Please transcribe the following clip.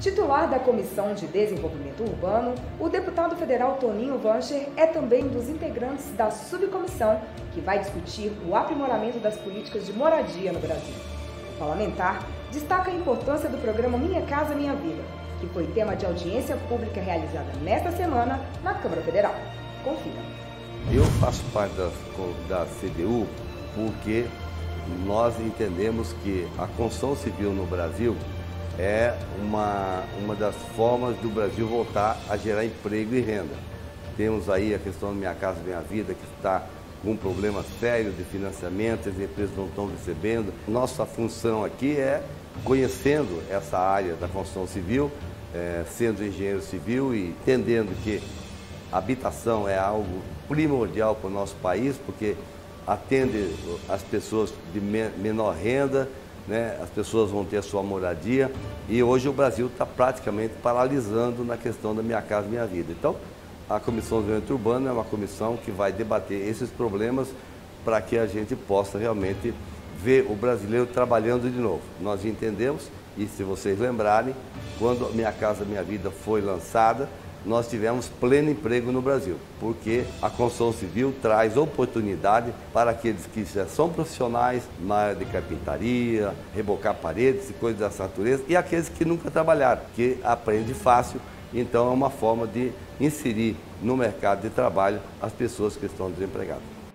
Titular da Comissão de Desenvolvimento Urbano, o deputado federal Toninho Vancher é também um dos integrantes da subcomissão que vai discutir o aprimoramento das políticas de moradia no Brasil. O parlamentar destaca a importância do programa Minha Casa Minha Vida, que foi tema de audiência pública realizada nesta semana na Câmara Federal. Confira. Eu faço parte da, da CDU porque nós entendemos que a construção civil no Brasil é uma, uma das formas do Brasil voltar a gerar emprego e renda. Temos aí a questão da Minha Casa Minha Vida, que está com um problema sério de financiamento, as empresas não estão recebendo. Nossa função aqui é, conhecendo essa área da construção civil, é, sendo engenheiro civil e entendendo que habitação é algo primordial para o nosso país, porque atende as pessoas de menor renda, né? as pessoas vão ter a sua moradia e hoje o Brasil está praticamente paralisando na questão da Minha Casa Minha Vida. Então, a Comissão de Desenvolvimento Urbano é uma comissão que vai debater esses problemas para que a gente possa realmente ver o brasileiro trabalhando de novo. Nós entendemos, e se vocês lembrarem, quando Minha Casa Minha Vida foi lançada, nós tivemos pleno emprego no Brasil, porque a construção civil traz oportunidade para aqueles que já são profissionais na área de carpintaria, rebocar paredes e coisas dessa natureza, e aqueles que nunca trabalharam, que aprende fácil, então é uma forma de inserir no mercado de trabalho as pessoas que estão desempregadas.